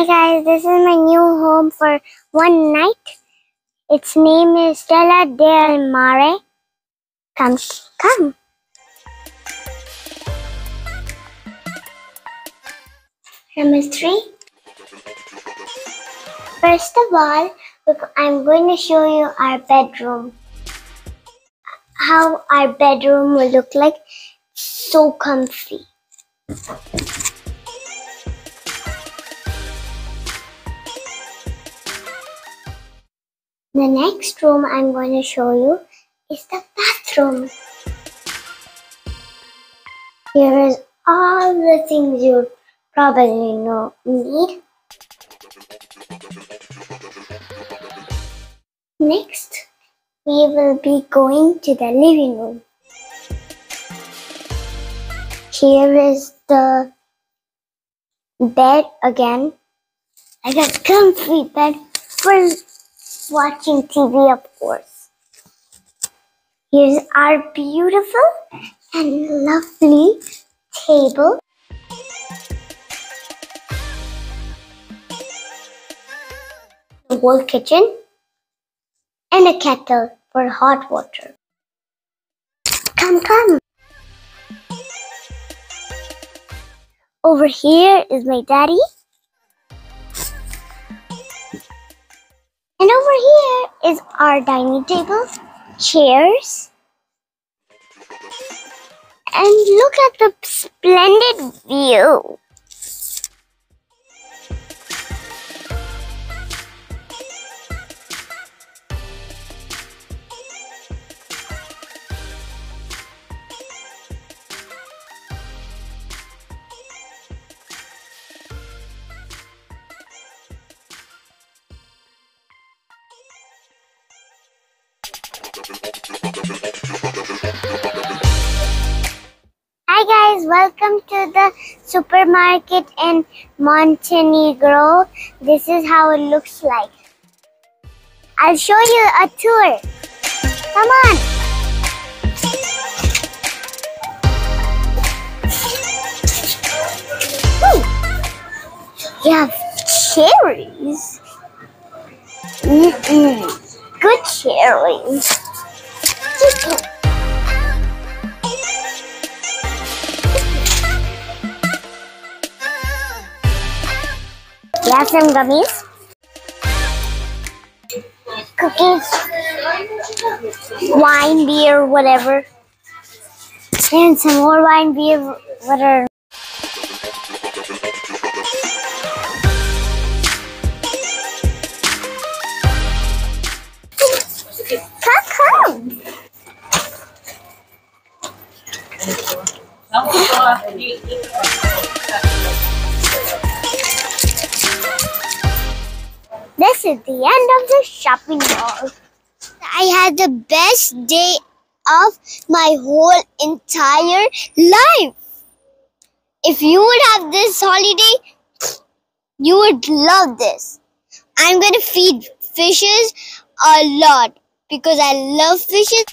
Hi guys, this is my new home for one night. Its name is Stella del Mare. Come, come. Number three. First of all, I'm going to show you our bedroom. How our bedroom will look like. So comfy. The next room I'm going to show you is the bathroom. Here is all the things you probably know need. Next, we will be going to the living room. Here is the bed again. I got comfy bed for watching TV, of course. Here's our beautiful and lovely table. A whole kitchen and a kettle for hot water. Come, come. Over here is my daddy. Over here is our dining table, chairs. And look at the splendid view. Hi guys, welcome to the supermarket in Montenegro. This is how it looks like. I'll show you a tour. Come on. Woo. You have cherries. Mm-mm. Good cherries. You have some gummies? Cookies? Wine, beer, whatever. And some more wine, beer, whatever. Come, This is the end of the shopping mall. I had the best day of my whole entire life. If you would have this holiday, you would love this. I'm going to feed fishes a lot because I love fishes.